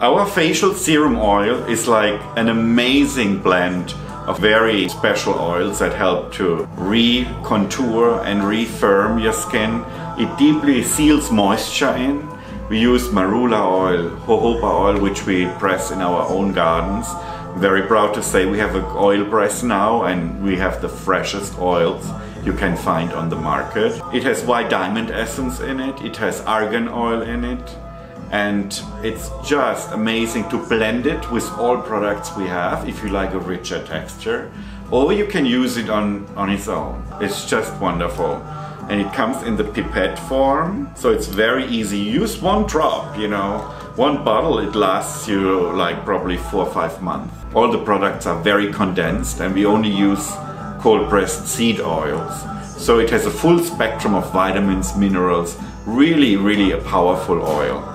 Our facial serum oil is like an amazing blend of very special oils that help to re-contour and refirm your skin. It deeply seals moisture in. We use marula oil, jojoba oil, which we press in our own gardens. Very proud to say we have an oil press now and we have the freshest oils you can find on the market. It has white diamond essence in it, it has argan oil in it, and it's just amazing to blend it with all products we have if you like a richer texture or you can use it on on its own. It's just wonderful. And it comes in the pipette form so it's very easy. Use one drop you know. One bottle it lasts you like probably four or five months. All the products are very condensed and we only use cold pressed seed oils. So it has a full spectrum of vitamins minerals really really a powerful oil